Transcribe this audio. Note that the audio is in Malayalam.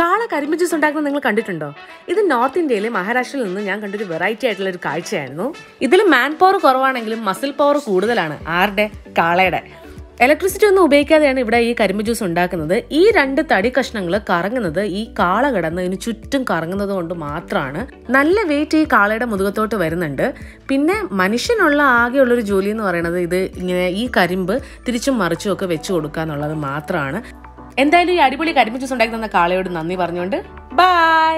കാള കരിമ്പ് ജ്യൂസ് ഉണ്ടാക്കുന്നത് നിങ്ങൾ കണ്ടിട്ടുണ്ടോ? ഇത് നോർത്ത് ഇന്ത്യയിലെ മഹാരാഷ്ട്രയിൽ നിന്ന് ഞാൻ കണ്ടൊരു വെറൈറ്റി ആയിട്ടുള്ള ഒരു കാഴ്ചയായിരുന്നു. ഇതിൽ മാൻ പവർ കുറവാണെങ്കിലും മസിൽ പവർ കൂടുതലാണ് ആരുടെ? കാളയുടെ. ഇലക്ട്രിസിറ്റി ഒന്നും ഉപയോഗിക്കാതെയാണ് ഇവിടെ ഈ കരിമ്പ് ജ്യൂസ് ഉണ്ടാക്കുന്നത്. ഈ രണ്ട് തടി കഷ്ണങ്ങൾ കറങ്ങുന്നത് ഈ കാള കിടന്ന് ഇതിന് ചുറ്റും കറങ്ങുന്നത് കൊണ്ട് മാത്രമാണ് നല്ല വെയിറ്റ് ഈ കാളയുടെ മുതുകത്തോട്ട് വരുന്നുണ്ട്. പിന്നെ മനുഷ്യനുള്ള ആകെയുള്ളൊരു ജോലി എന്ന് പറയുന്നത് ഇത് ഇങ്ങനെ ഈ കരിമ്പ് തിരിച്ചും മറിച്ചും ഒക്കെ വെച്ചു കൊടുക്കുക എന്നുള്ളത് മാത്രമാണ് എന്തായാലും ഈ അടിപൊളി കരിമ്പ് ഉണ്ടാക്കി തന്ന കാളയോട് നന്ദി പറഞ്ഞുകൊണ്ട്. ബൈ